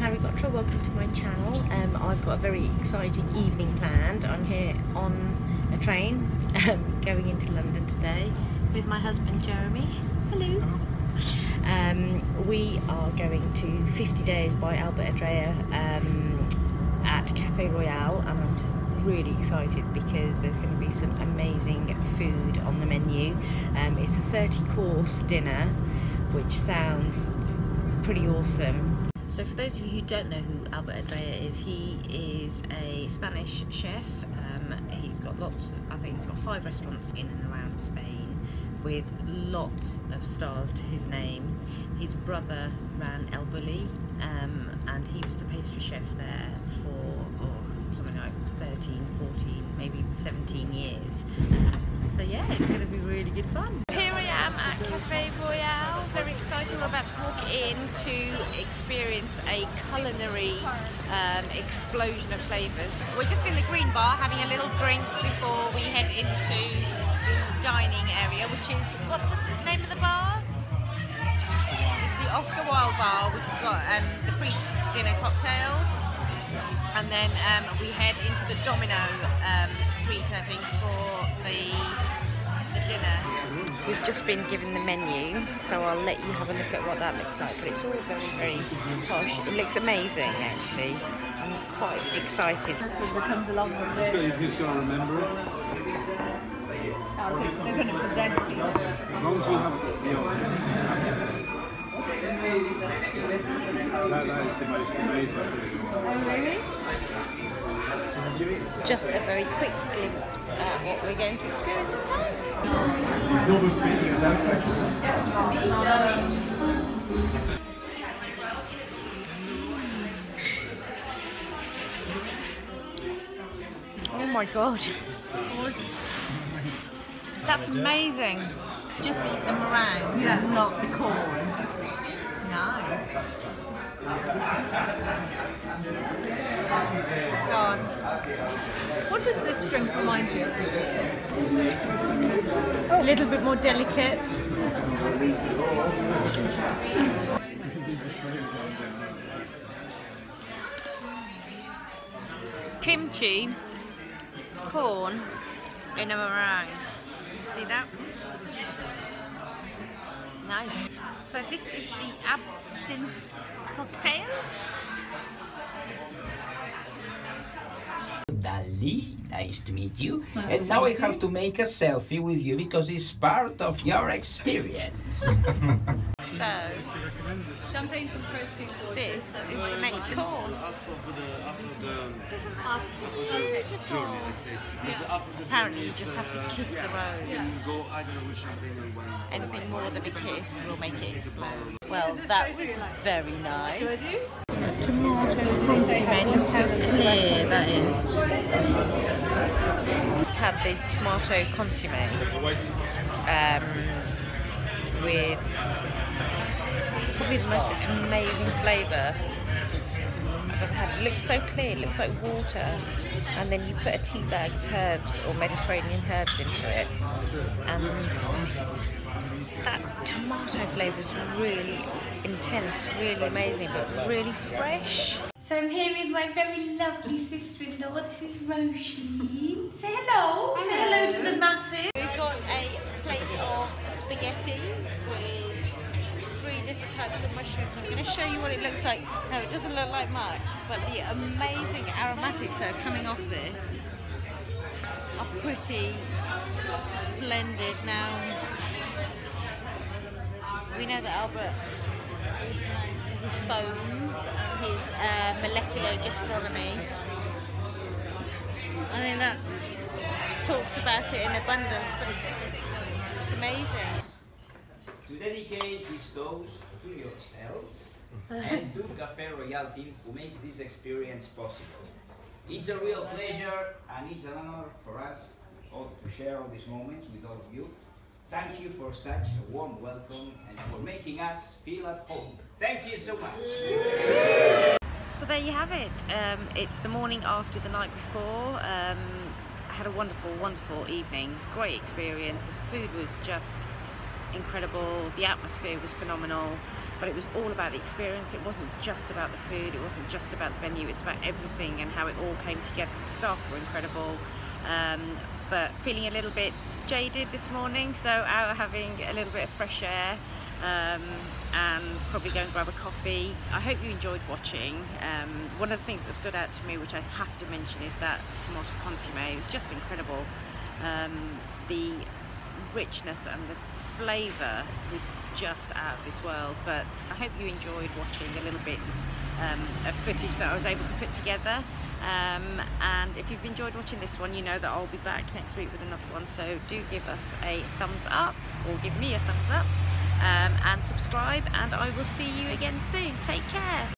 Hari Ghotra, welcome to my channel. Um, I've got a very exciting evening planned. I'm here on a train um, going into London today with my husband Jeremy. Hello. Um, we are going to 50 Days by Albert Adrià um, at Cafe Royal and I'm really excited because there's going to be some amazing food on the menu. Um, it's a 30 course dinner which sounds pretty awesome. So for those of you who don't know who Albert Adrià is, he is a Spanish chef. Um, he's got lots, of, I think he's got five restaurants in and around Spain with lots of stars to his name. His brother ran El Bulli um, and he was the pastry chef there for oh, something like 13, 14, maybe even 17 years. So yeah, it's going to be really good fun. Here I am at Cafe Royal, We're about to walk in to experience a culinary um, explosion of flavours. We're just in the green bar having a little drink before we head into the dining area, which is, what's the name of the bar? It's the Oscar Wilde bar, which has got um, the pre-dinner cocktails. And then um, we head into the Domino um, suite, I think, for the, the dinner. We've just been given the menu, so I'll let you have a look at what that looks like. But it's all very, very posh. It looks amazing, actually. I'm quite excited. that comes along with So this. you've just got to remember it. I think they're going to present it. As long as we have the, you know, that, that is the most amazing thing. Oh, really? Just a very quick glimpse at what we're going to experience tonight. Oh my god. That's amazing. Just eat the meringue, Yeah. not the corn. Nice. God. What does this drink remind you of? A little bit more delicate. Kimchi, corn in a meringue. You see that? Nice. So this is the absinthe cocktail. Dali, nice to meet you. and now I have to make a selfie with you because it's part of your experience. So Champagne from first two courses. this is the next course. Doesn't have beautiful. Apparently you just have to kiss the rose. Go either with champagne or wine. Anything more than a kiss will make it explode. Well, that was very nice. Tomato how clear that is. Just had the tomato consomme um, with probably the most amazing flavour It looks so clear, it looks like water. And then you put a tea bag of herbs or Mediterranean herbs into it. And that tomato flavour is really intense, really amazing, but really fresh. So I'm here with my very lovely sister-in-law. This is Roisin. Say hello. Say hello to the masses. We've got a plate of spaghetti with three different types of mushrooms. I'm going to show you what it looks like. No, it doesn't look like much, but the amazing aromatics that are coming off this are pretty splendid. Now, we know that Albert his foams his uh, molecular gastronomy. I think that talks about it in abundance, but it's, it's amazing. To dedicate this toast to yourselves and to Cafe Royal team who makes this experience possible. It's a real pleasure and it's an honor for us all to share all these moments with all of you. Thank you for such a warm welcome and for making us feel at home. Thank you so much. So there you have it. Um, it's the morning after the night before. Um, I had a wonderful, wonderful evening. Great experience. The food was just incredible. The atmosphere was phenomenal. but it was all about the experience. It wasn't just about the food, it wasn't just about the venue, it's about everything and how it all came together. The staff were incredible, um, but feeling a little bit jaded this morning, so out having a little bit of fresh air. Um, and probably go and grab a coffee. I hope you enjoyed watching. Um, one of the things that stood out to me, which I have to mention, is that tomato consomme. Was just incredible. Um, the richness and the flavour was just out of this world. But I hope you enjoyed watching the little bits um, of footage that I was able to put together. Um, and if you've enjoyed watching this one, you know that I'll be back next week with another one. So do give us a thumbs up or give me a thumbs up um, and subscribe. And I will see you again soon. Take care.